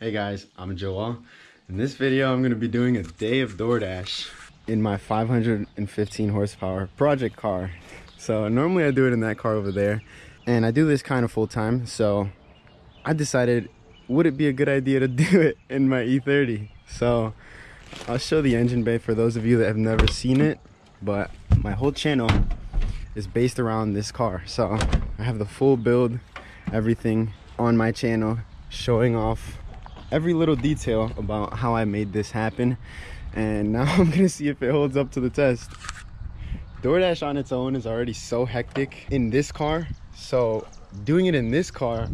Hey guys, I'm Joel. In this video, I'm gonna be doing a day of DoorDash in my 515 horsepower project car. So normally I do it in that car over there and I do this kind of full time. So I decided, would it be a good idea to do it in my E30? So I'll show the engine bay for those of you that have never seen it, but my whole channel is based around this car. So I have the full build, everything on my channel, showing off every little detail about how I made this happen. And now I'm gonna see if it holds up to the test. DoorDash on its own is already so hectic in this car. So doing it in this car,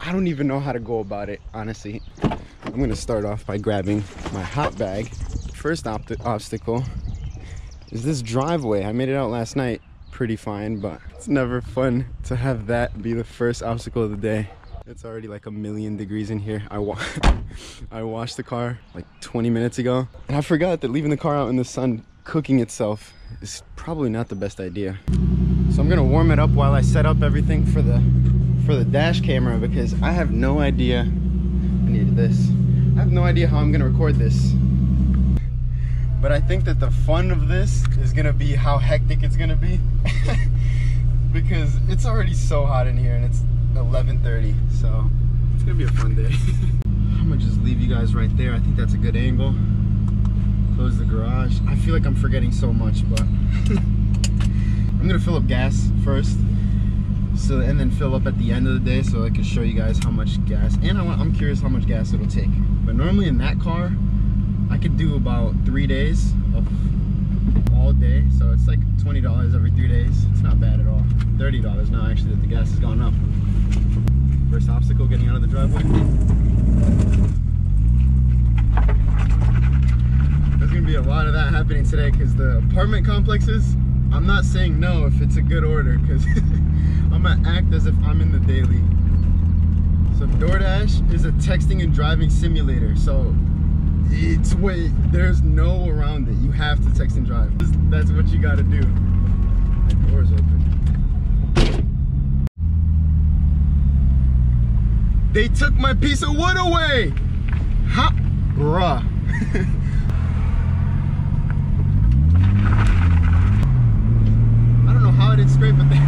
I don't even know how to go about it, honestly. I'm gonna start off by grabbing my hot bag. First obstacle is this driveway. I made it out last night pretty fine, but it's never fun to have that be the first obstacle of the day. It's already like a million degrees in here. I, wa I washed the car like 20 minutes ago, and I forgot that leaving the car out in the sun cooking itself is probably not the best idea. So I'm gonna warm it up while I set up everything for the for the dash camera because I have no idea. I needed this. I have no idea how I'm gonna record this but I think that the fun of this is gonna be how hectic it's gonna be because it's already so hot in here and it's 11:30 so it's gonna be a fun day I'm gonna just leave you guys right there I think that's a good angle close the garage I feel like I'm forgetting so much but I'm gonna fill up gas first so and then fill up at the end of the day so I can show you guys how much gas and I want, I'm curious how much gas it'll take but normally in that car I could do about three days of all day. So it's like $20 every three days. It's not bad at all. $30 now actually that the gas has gone up. First obstacle, getting out of the driveway. There's gonna be a lot of that happening today because the apartment complexes, I'm not saying no if it's a good order because I'm gonna act as if I'm in the daily. So DoorDash is a texting and driving simulator. So it's way there's no around it you have to text and drive that's what you got to do the door's open they took my piece of wood away ha bruh I don't know how I didn't scrape but they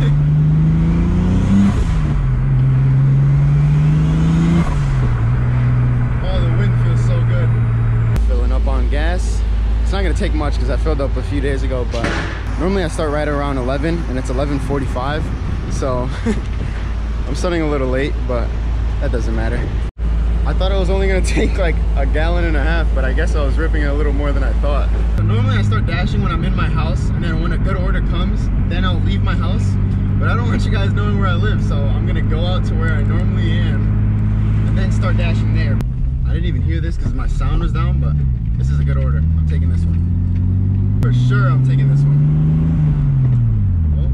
Oh, the wind feels so good. Filling up on gas. it's not gonna take much because I filled up a few days ago but normally I start right around 11 and it's 11:45 so I'm starting a little late but that doesn't matter I thought it was only gonna take like a gallon and a half but I guess I was ripping it a little more than I thought so normally I start dashing when I'm in my house and then when a good order comes then I'll leave my house but I don't want you guys knowing where I live so I'm gonna go out to where I normally am and then start dashing there I didn't even hear this because my sound was down but this is a good order. I'm taking this one. For sure, I'm taking this one. Oh.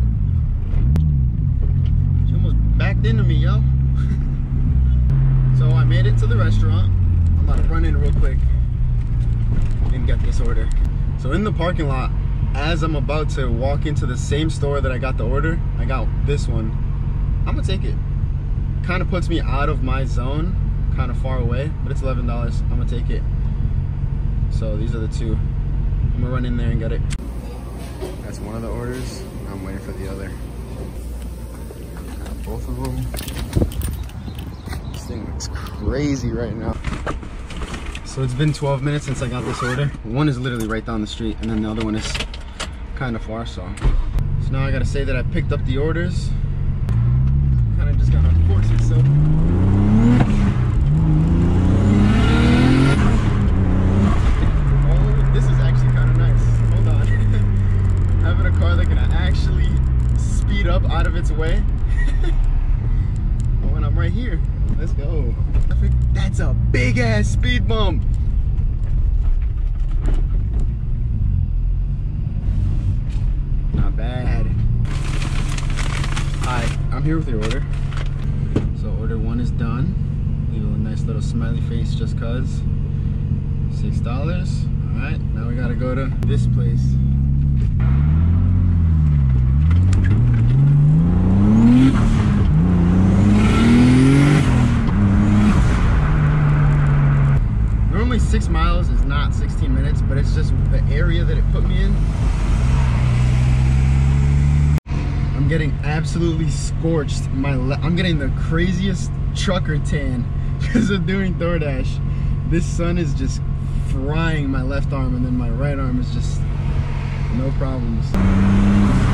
She almost backed into me, yo. Made it to the restaurant. I'm about to run in real quick and get this order. So in the parking lot, as I'm about to walk into the same store that I got the order, I got this one. I'm gonna take it. Kind of puts me out of my zone, kind of far away, but it's $11. I'm gonna take it. So these are the two. I'm gonna run in there and get it. That's one of the orders. I'm waiting for the other. Got both of them. Thing looks crazy right now. So it's been 12 minutes since I got this order. One is literally right down the street and then the other one is kind of far, so. So now I gotta say that I picked up the orders. Kind of just gotta force it, so. out of its way. when I'm right here, let's go. That's a big speed bump. Not bad. Hi, I'm here with your order. So order one is done. Leave a nice little smiley face just cuz. Six dollars. Alright, now we gotta go to this place. 15 minutes, but it's just the area that it put me in. I'm getting absolutely scorched. My I'm getting the craziest trucker tan because of doing DoorDash. This sun is just frying my left arm and then my right arm is just no problems.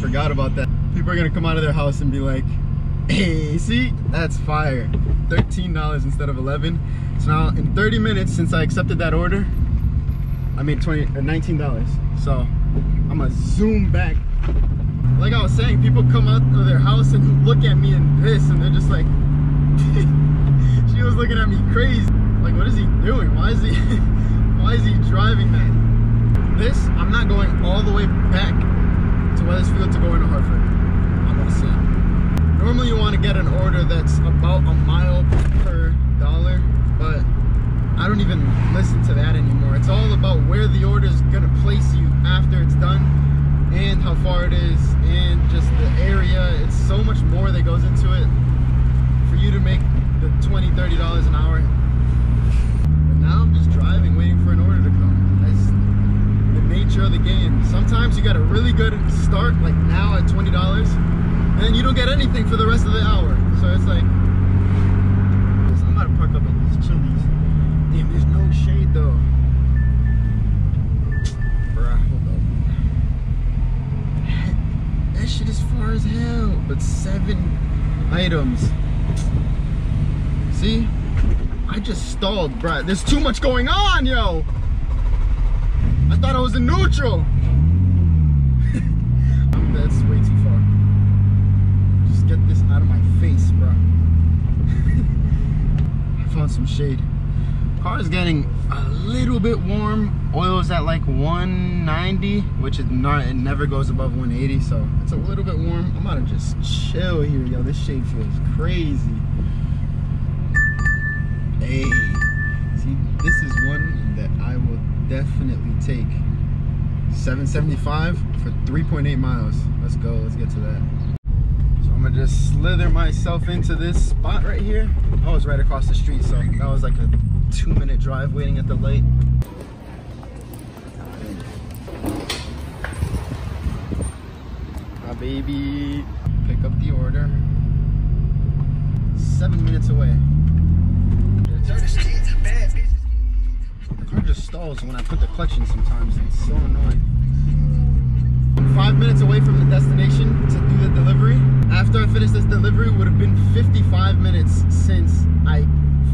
Forgot about that. People are gonna come out of their house and be like, hey, see, that's fire. $13 instead of 11. So now in 30 minutes since I accepted that order, I made 20 or $19. So I'm gonna zoom back. Like I was saying, people come out of their house and look at me and this and they're just like, she was looking at me crazy. Like, what is he doing? Why is he, why is he driving that? This, I'm not going all the way back to Wethersfield to go into Hartford. I'm all set. Normally you want to get an order that's about a mile per dollar, but I don't even listen to that anymore. It's all about where the order is to place you after it's done and how far it is and just the area. It's so much more that goes into it for you to make the 20 $30 an hour. But now I'm just driving, waiting for an order to come of the game. Sometimes you got a really good start, like now at $20, and then you don't get anything for the rest of the hour. So it's like, I'm about to park up at this Chili's. Damn, there's no shade though. That shit is far as hell, but seven items. See? I just stalled, bruh. There's too much going on, yo! I thought I was in neutral. That's way too far. Just get this out of my face, bro. I found some shade. Car is getting a little bit warm. Oil is at like 190, which is not, it never goes above 180, so it's a little bit warm. I'm to just chill here, yo. This shade feels crazy. Hey, definitely take 775 for 3.8 miles. Let's go, let's get to that. So I'm gonna just slither myself into this spot right here. Oh, I was right across the street, so that was like a two minute drive waiting at the light. My baby, pick up the order. Seven minutes away car just stalls when I put the clutch in sometimes. It's so annoying. I'm five minutes away from the destination to do the delivery. After I finish this delivery, would have been 55 minutes since I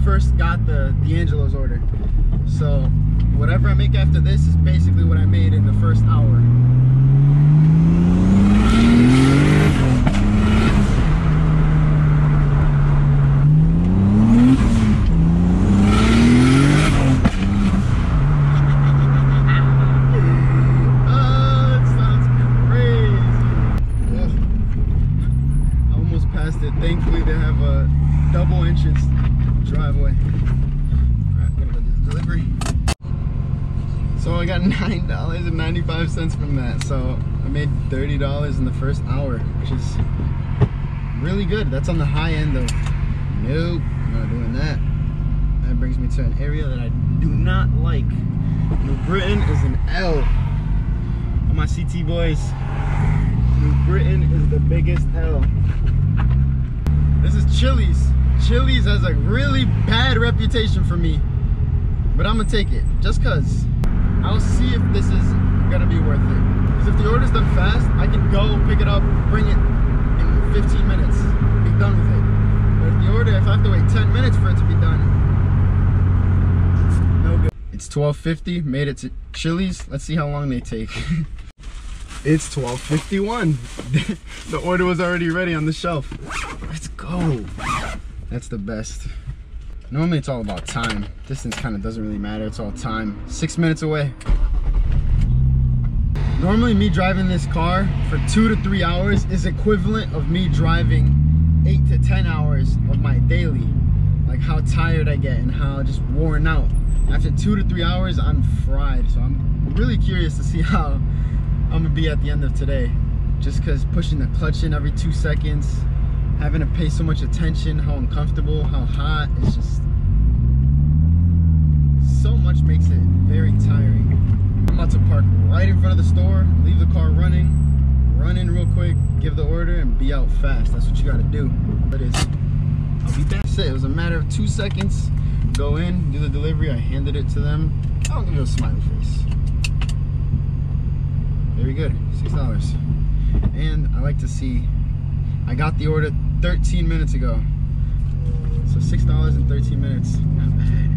first got the D'Angelo's order. So whatever I make after this is basically what I made in the first hour. cents from that. So I made $30 in the first hour, which is really good. That's on the high end though. Nope, not doing that. That brings me to an area that I do not like. New Britain is an L. All my CT boys, New Britain is the biggest L. This is Chili's. Chili's has a really bad reputation for me. but I'm gonna take it just cause. I'll see if this is gonna be worth it. Because if the order's done fast, I can go pick it up, bring it in 15 minutes, be done with it. But if the order, if I have to wait 10 minutes for it to be done, no good. It's 12.50, made it to Chili's. Let's see how long they take. it's 12.51. the order was already ready on the shelf. Let's go. That's the best. Normally it's all about time. Distance kind of doesn't really matter, it's all time. Six minutes away. Normally me driving this car for two to three hours is equivalent of me driving eight to 10 hours of my daily. Like how tired I get and how just worn out. After two to three hours, I'm fried. So I'm really curious to see how I'm gonna be at the end of today. Just cause pushing the clutch in every two seconds, having to pay so much attention, how uncomfortable, how hot, it's just, so much makes it very tiring. I'm about to park right in front of the store, leave the car running, run in real quick, give the order, and be out fast. That's what you gotta do. But it's, I'll be back. That's it. It was a matter of two seconds. Go in, do the delivery. I handed it to them. I'll give you a smiley face. Very good. Six dollars. And I like to see. I got the order 13 minutes ago. So six dollars in 13 minutes. Not bad.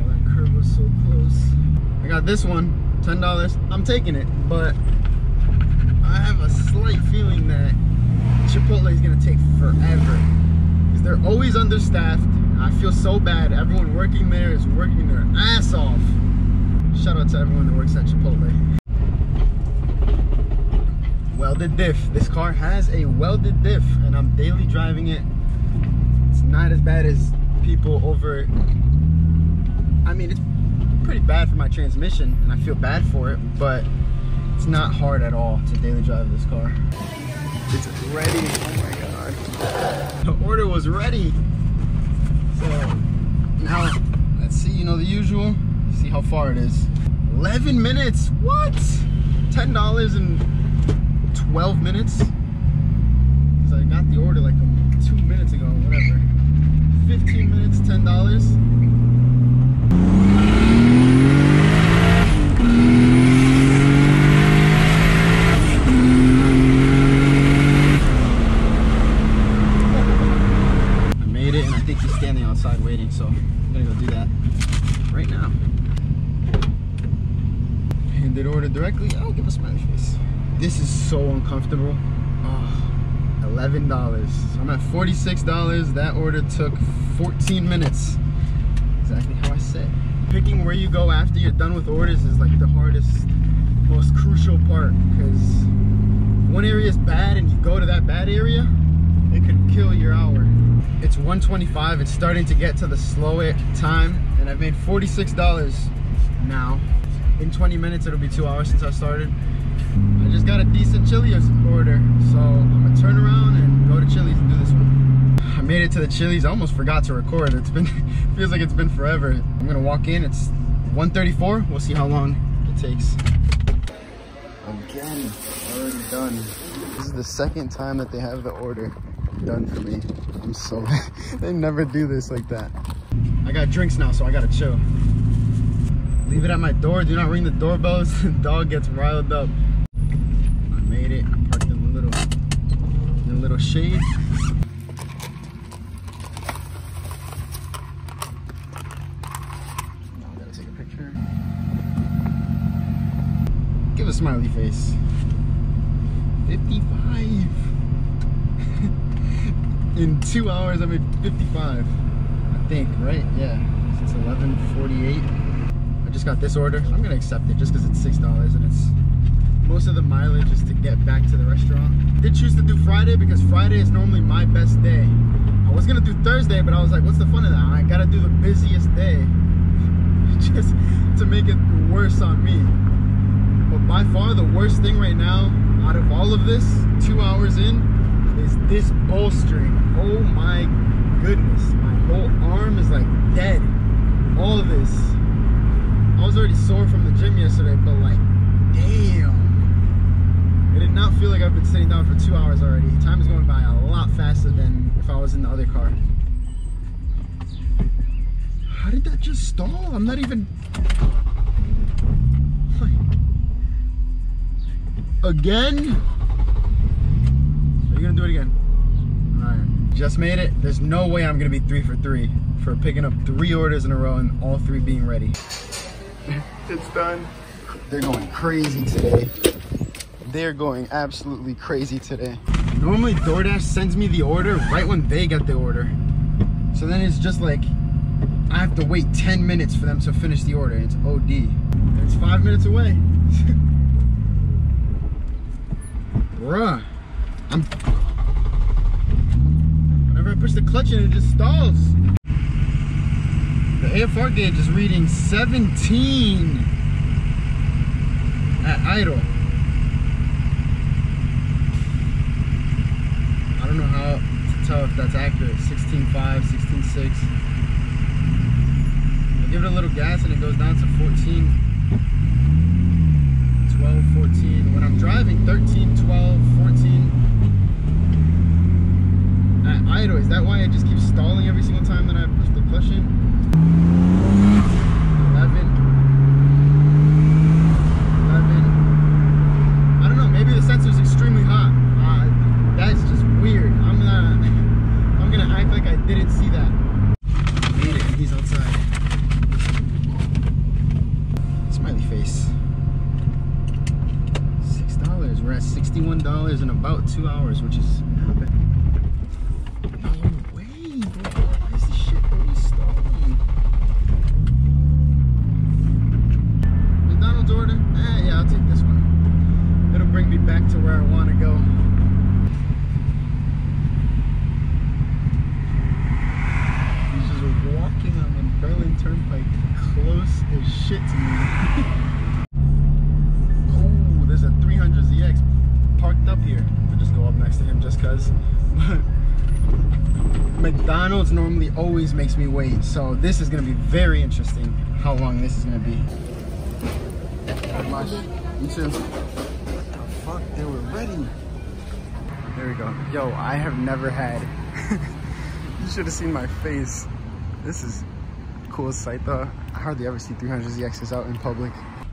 Oh, that curve was so close. I got this one, $10. I'm taking it, but I have a slight feeling that Chipotle is gonna take forever. Because they're always understaffed. I feel so bad. Everyone working there is working their ass off. Shout out to everyone that works at Chipotle. Welded diff. This car has a welded diff and I'm daily driving it. It's not as bad as people over, I mean, it's pretty bad for my transmission and I feel bad for it, but it's not hard at all to daily drive this car. It's ready, oh my God. The order was ready. So now, let's see, you know, the usual, see how far it is. 11 minutes, what? $10 in 12 minutes? Because I got the order like um, two minutes ago, whatever. 15 minutes, $10. I made it and I think he's standing outside waiting, so I'm gonna go do that right now. And did order directly, I'll give a smiley face. This is so uncomfortable. Oh, $11. So I'm at $46. That order took 14 minutes. Exactly how I said. Picking where you go after you're done with orders is like the hardest, most crucial part because one area is bad and you go to that bad area, it could kill your hour. It's 125, it's starting to get to the slow time and I've made $46 now. In 20 minutes, it'll be two hours since I started. I just got a decent Chili's order, so I'm gonna turn around and go to Chili's and do this one. I made it to the Chili's, I almost forgot to record. It's been, feels like it's been forever. I'm gonna walk in, it's 1:34. We'll see how long it takes. Again, already done. This is the second time that they have the order done for me. I'm so, they never do this like that. I got drinks now, so I gotta chill. Leave it at my door. Do not ring the doorbells. dog gets riled up. It. I parked in a little, in a little shade. Now I gotta take a picture. Give a smiley face. 55. in two hours, I made 55. I think, right? Yeah. It's 11:48. I just got this order. I'm gonna accept it just because it's six dollars and it's most of the mileage is get back to the restaurant. I did choose to do Friday because Friday is normally my best day. I was gonna do Thursday, but I was like, what's the fun of that? I gotta do the busiest day just to make it worse on me. But by far the worst thing right now, out of all of this, two hours in, is this bolstering. Oh my goodness, my whole arm is like dead. All of this. I was already sore from the gym yesterday, but like, damn. It did not feel like I've been sitting down for two hours already. Time is going by a lot faster than if I was in the other car. How did that just stall? I'm not even. Again? Are you gonna do it again? Alright. Just made it. There's no way I'm gonna be three for three for picking up three orders in a row and all three being ready. it's done. They're going crazy today. They're going absolutely crazy today. Normally DoorDash sends me the order right when they get the order. So then it's just like, I have to wait 10 minutes for them to finish the order. It's OD. It's five minutes away. Bruh. I'm... Whenever I push the clutch in, it just stalls. The AFR gauge is reading 17 at idle. I don't know how to tell if that's accurate. 16.5, 16.6. I give it a little gas and it goes down to 14. 12, 14. When I'm driving, 13, 12, 14. At idle, is that why I just keep stalling every single time that I push the clutch in? 11. 11. I don't know, maybe the sensor's extremely hot. Uh, that's just weird. I'm gonna, I'm gonna act like I didn't see that. Made it, and he's outside. Smiley face. Six dollars. We're at sixty-one dollars in about two hours, which is not bad. No way, bro. Why is this shit always stalling? McDonald's order? Eh, yeah, I'll take this one. It'll bring me back to where I want to go. He's just walking on the Berlin Turnpike close as shit to me. oh, there's a 300 ZX parked up here. I'll just go up next to him just cause. Always makes me wait, so this is gonna be very interesting how long this is gonna be. You too. Fuck, they were ready. There we go. Yo, I have never had. you should have seen my face. This is cool sight though. I hardly ever see 300 ZXs out in public.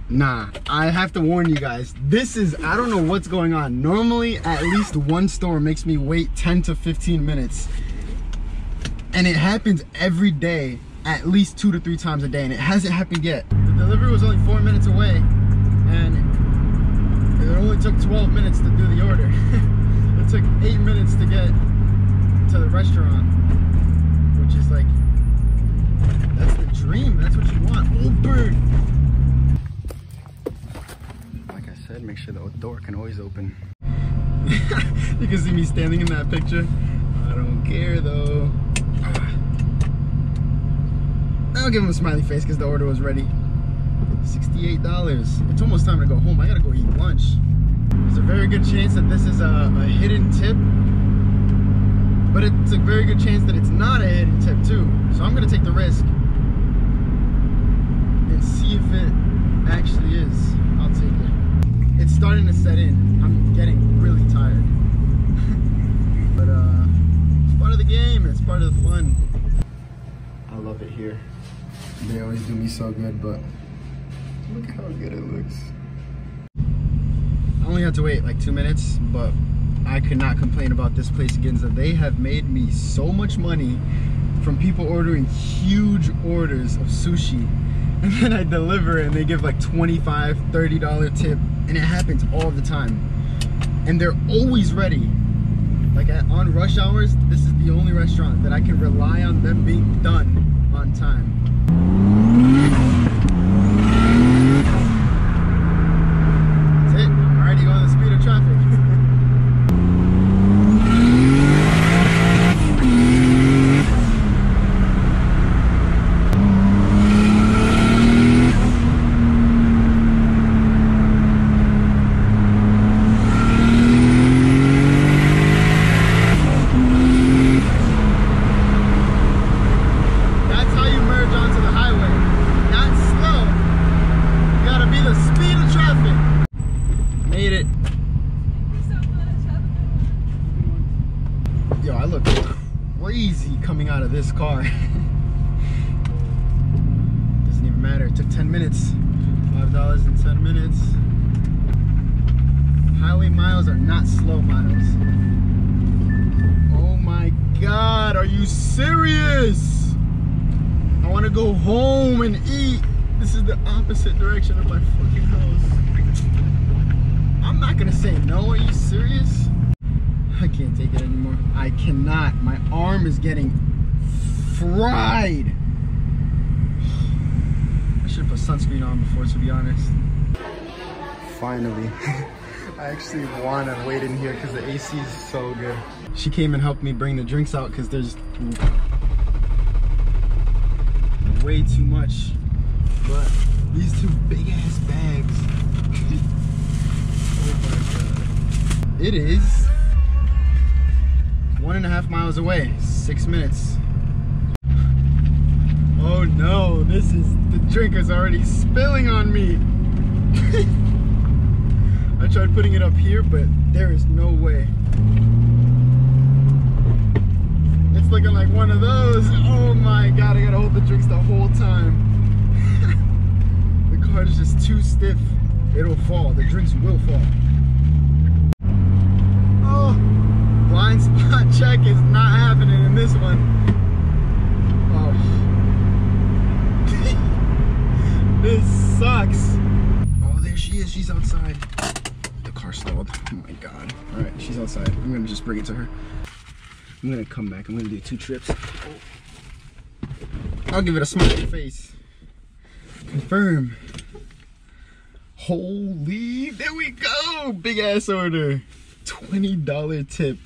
Nah, I have to warn you guys. This is, I don't know what's going on. Normally, at least one store makes me wait 10 to 15 minutes. And it happens every day, at least two to three times a day, and it hasn't happened yet. The delivery was only four minutes away, and it only took 12 minutes to do the order. it took eight minutes to get to the restaurant, which is like, that's the dream. That's what you want. old bird. Like I said, make sure the door can always open. you can see me standing in that picture. I don't care though. I'll give him a smiley face because the order was ready. $68. It's almost time to go home. I gotta go eat lunch. There's a very good chance that this is a, a hidden tip. But it's a very good chance that it's not a hidden tip too. So I'm gonna take the risk and see if it actually is. I'll take it. It's starting to set in. I'm getting really tired. but uh, it's part of the game. It's part of the fun. I love it here. They always do me so good, but look how good it looks. I only had to wait like two minutes, but I could not complain about this place Ginza. They have made me so much money from people ordering huge orders of sushi. And then I deliver and they give like 25 $30 tip. And it happens all the time. And they're always ready. Like at, on rush hours, this is the only restaurant that I can rely on them being done on time. Mm-hmm. Miles are not slow miles. Oh my God, are you serious? I wanna go home and eat. This is the opposite direction of my fucking house. I'm not gonna say no, are you serious? I can't take it anymore. I cannot. My arm is getting fried. I should have put sunscreen on before, to be honest. Finally. I actually want to wait in here because the AC is so good. She came and helped me bring the drinks out because there's way too much. But these two big ass bags. oh. It is one and a half miles away, six minutes. Oh no, this is, the drink is already spilling on me. I tried putting it up here, but there is no way. It's looking like one of those. Oh my God, I gotta hold the drinks the whole time. the car is just too stiff. It'll fall, the drinks will fall. Oh, blind spot check is not happening in this one. Oh. this sucks. Oh, there she is, she's outside car stalled. Oh my god. Alright, she's outside. I'm gonna just bring it to her. I'm gonna come back. I'm gonna do two trips. I'll give it a smiley face. Confirm. Holy, there we go. Big ass order. $20 tip.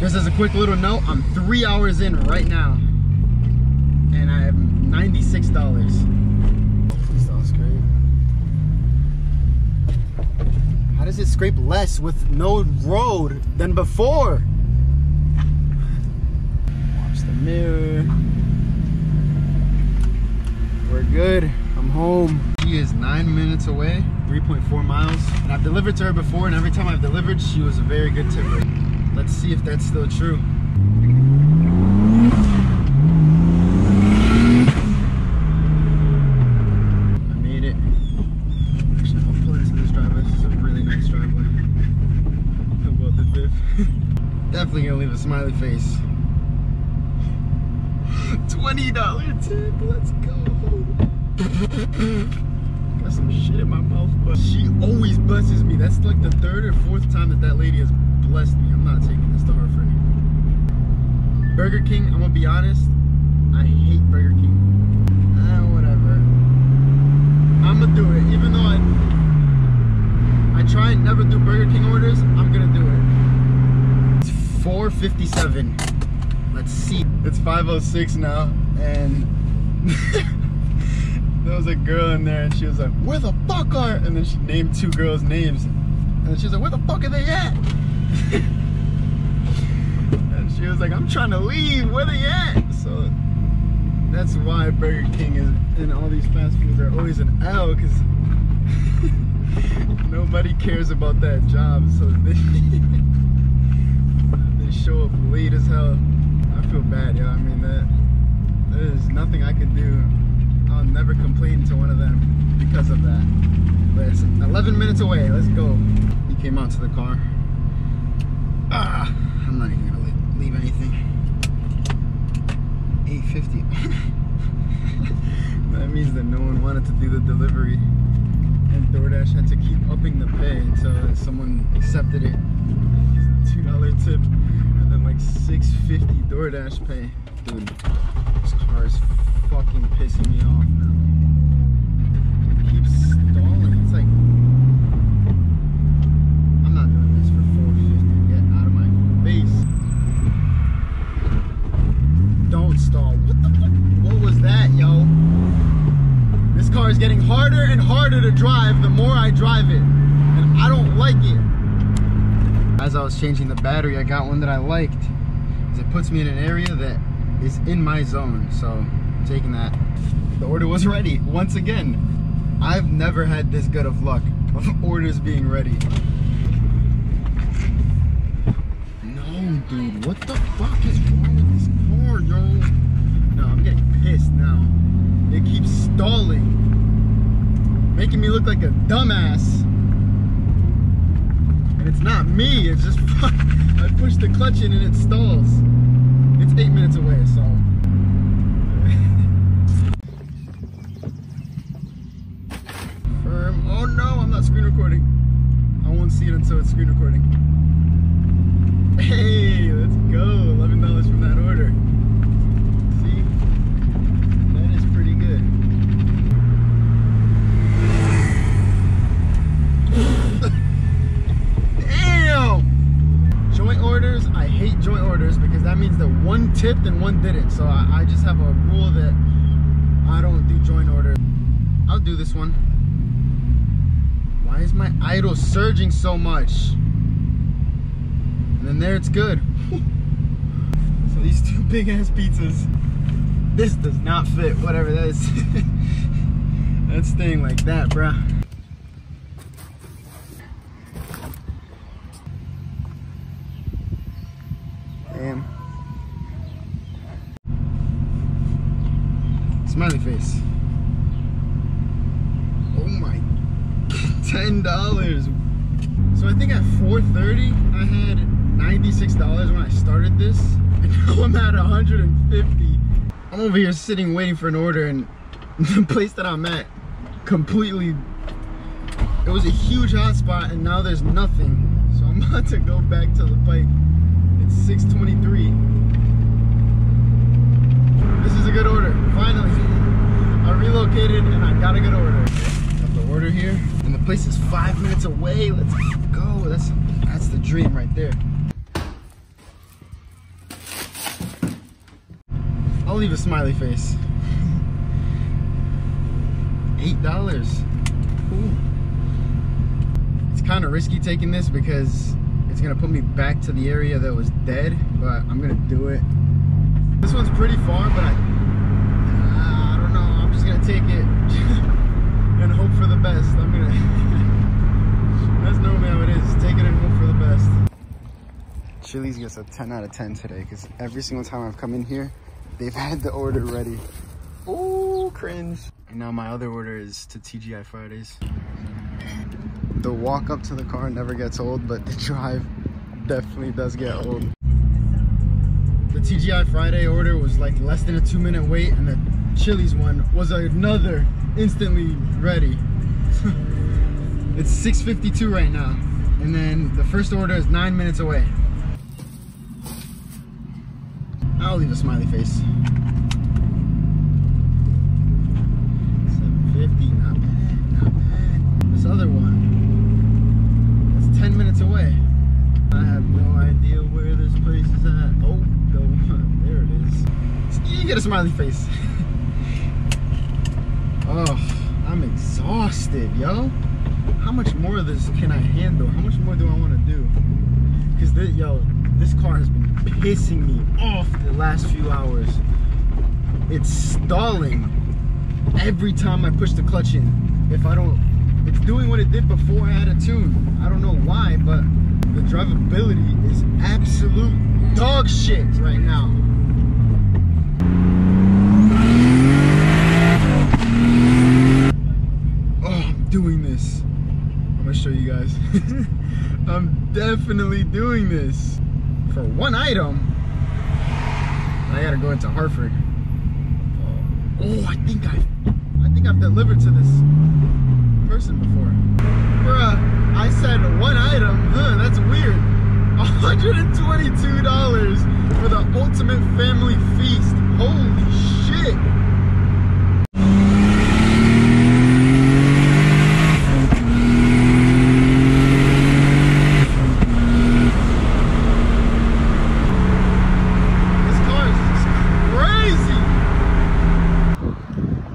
Just as a quick little note, I'm three hours in right now. And I have $96. How does it scrape less with no road than before? Watch the mirror. We're good. I'm home. She is nine minutes away, 3.4 miles. And I've delivered to her before, and every time I've delivered, she was a very good tipper. Let's see if that's still true. Definitely gonna leave a smiley face. $20 tip, let's go. Got some shit in my mouth, but she always blesses me. That's like the third or fourth time that that lady has blessed me. I'm not taking this to her for anything. Burger King, I'm gonna be honest, I hate Burger King. Ah, whatever. I'm gonna do it, even though I I try and never do Burger King orders, I'm gonna do it. 457 let's see. It's 506 now and there was a girl in there and she was like where the fuck are and then she named two girls names. And she was like where the fuck are they at? And she was like i'm trying to leave. Where they at? So that's why burger king is and all these fast foods are always an l because nobody cares about that job so they show up late as hell. I feel bad, yo. I mean, that there's nothing I can do. I'll never complain to one of them because of that. But it's 11 minutes away. Let's go. He came out to the car. Ah, I'm not even gonna leave anything. 850. that means that no one wanted to do the delivery. And DoorDash had to keep upping the pay until someone accepted it. $2 tip like 650 DoorDash pay. Dude, this car is fucking pissing me off now. It keeps stalling. It's like I'm not doing this for 450. Get out of my face. Don't stall. What the fuck? What was that, yo? This car is getting harder and harder to drive the more I drive it. And I don't like it as I was changing the battery, I got one that I liked. It puts me in an area that is in my zone. So I'm taking that. The order was ready once again. I've never had this good of luck of orders being ready. No, dude, what the fuck is wrong with this car, yo? No, I'm getting pissed now. It keeps stalling, making me look like a dumbass. It's not me, it's just I push the clutch in and it stalls. It's eight minutes away, so. Firm. Oh no, I'm not screen recording. I won't see it until it's screen recording. Hey, let's go. $11 from that order. See? That is pretty good. Hate joint orders because that means that one tipped and one didn't. So I, I just have a rule that I don't do joint orders. I'll do this one. Why is my idle surging so much? And then there it's good. so these two big ass pizzas. This does not fit, whatever that is. That's staying like that, bruh. Damn. Oh my, $10. So I think at 4.30, I had $96 when I started this. And now I'm at 150. I'm over here sitting waiting for an order and the place that I'm at completely, it was a huge hotspot and now there's nothing. So I'm about to go back to the bike. It's 6.23. This is a good order, finally. I relocated and I got a good order. Got the order here and the place is five minutes away. Let's go, that's, that's the dream right there. I'll leave a smiley face. Eight dollars. It's kind of risky taking this because it's gonna put me back to the area that was dead, but I'm gonna do it. This one's pretty far, but I, I don't know. I'm just gonna take it and hope for the best. I'm gonna. that's normally how it is. Take it and hope for the best. Chili's gets a 10 out of 10 today because every single time I've come in here, they've had the order ready. Oh, cringe. And now my other order is to TGI Fridays. The walk up to the car never gets old, but the drive definitely does get old. The TGI Friday order was like less than a two minute wait and the Chili's one was another instantly ready. it's 6.52 right now. And then the first order is nine minutes away. I'll leave a smiley face. 750, not bad, not bad. This other one, it's 10 minutes away. I have no idea where this place is at. Oh, there it is. You get a smiley face. oh, I'm exhausted, yo. How much more of this can I handle? How much more do I want to do? Because, yo, this car has been pissing me off the last few hours. It's stalling every time I push the clutch in. If I don't, it's doing what it did before I had a tune. I don't know why, but the drivability is absolute dog shit right now. Oh, I'm doing this. I'm gonna show you guys. I'm definitely doing this. For one item, I gotta go into Hartford. Oh, oh I think I, I think I've delivered to this person before. Bruh, I said one item, huh, that's weird. $122 for the ultimate family feast. Holy shit. This car is just crazy.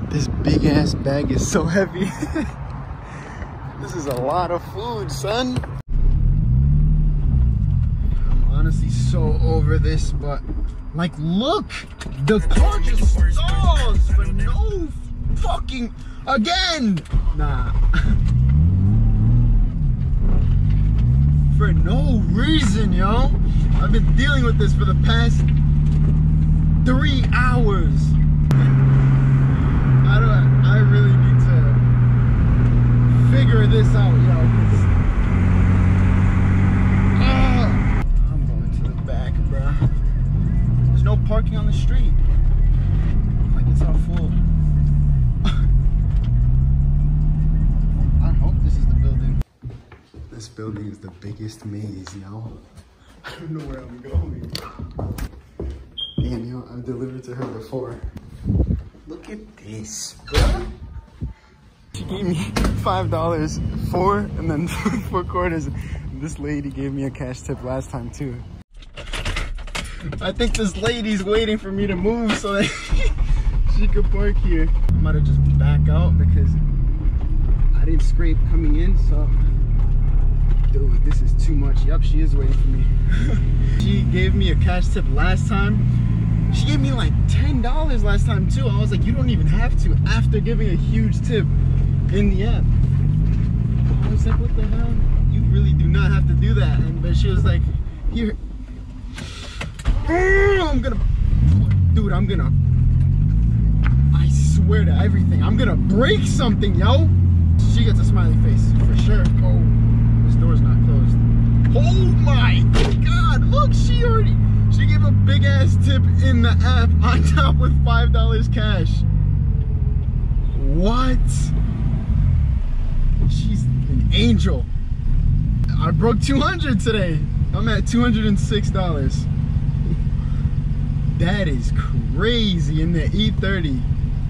This big ass bag is so heavy. this is a lot of food, son. I'm honestly so over this, but like, look, the car just stalls for no fucking again. Nah. for no reason, yo. I've been dealing with this for the past three hours. I really need to figure this out, y'all. Ah, I'm going to the back, bro. There's no parking on the street. Like it's all full. I hope this is the building. This building is the biggest maze, y'all. I don't know where I'm going. Daniel, I've delivered to her before. Look at this, bro. She gave me five dollars, four, and then four quarters. This lady gave me a cash tip last time too. I think this lady's waiting for me to move so that she could park here. I might have just back out because I didn't scrape coming in, so dude, this is too much. Yep, she is waiting for me. she gave me a cash tip last time. She gave me like $10 last time too. I was like, you don't even have to after giving a huge tip in the app. I was like, what the hell? You really do not have to do that. And but she was like, here. I'm gonna, dude, I'm gonna, I swear to everything, I'm gonna break something, yo. She gets a smiley face, for sure. Oh, this door's not closed. Oh my God, look, she already, she gave a big ass tip in the app on top with $5 cash. What? She's an angel. I broke 200 today. I'm at $206. That is crazy in the E30.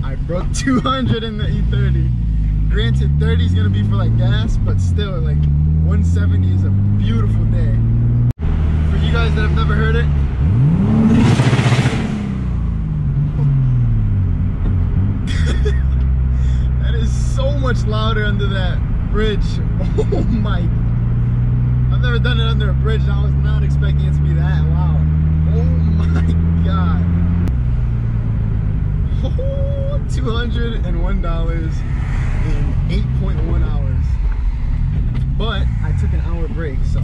I broke 200 in the E30. Granted, 30 is gonna be for like gas, but still, like 170 is a beautiful day. For you guys that have never heard it, much louder under that bridge. Oh my. I've never done it under a bridge and I was not expecting it to be that loud. Oh my god. Oh, $201 in 8.1 hours. But I took an hour break, so.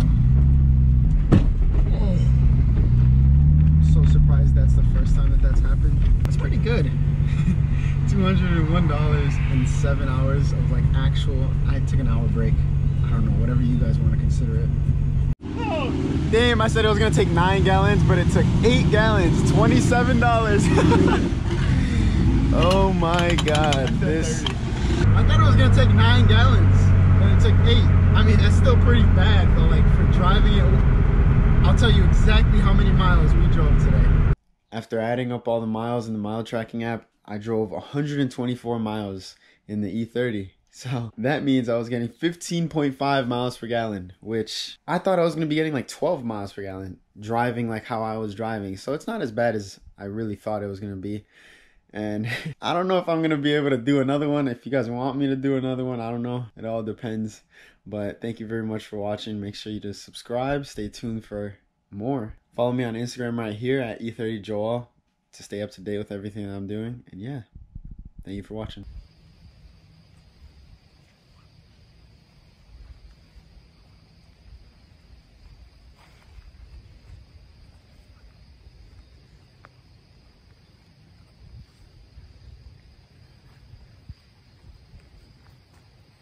Oh. So surprised that's the first time that that's happened. That's pretty good. $201 in seven hours of like actual, I took an hour break. I don't know, whatever you guys want to consider it. Damn, I said it was gonna take nine gallons, but it took eight gallons, $27. oh my God, this. I thought it was gonna take nine gallons, but it took eight. I mean, that's still pretty bad, but like for driving it, I'll tell you exactly how many miles we drove today. After adding up all the miles in the mile tracking app, I drove 124 miles in the E30. So that means I was getting 15.5 miles per gallon, which I thought I was going to be getting like 12 miles per gallon driving like how I was driving. So it's not as bad as I really thought it was going to be. And I don't know if I'm going to be able to do another one. If you guys want me to do another one, I don't know. It all depends. But thank you very much for watching. Make sure you just subscribe. Stay tuned for more. Follow me on Instagram right here at E30Joel to stay up to date with everything that I'm doing. And yeah, thank you for watching.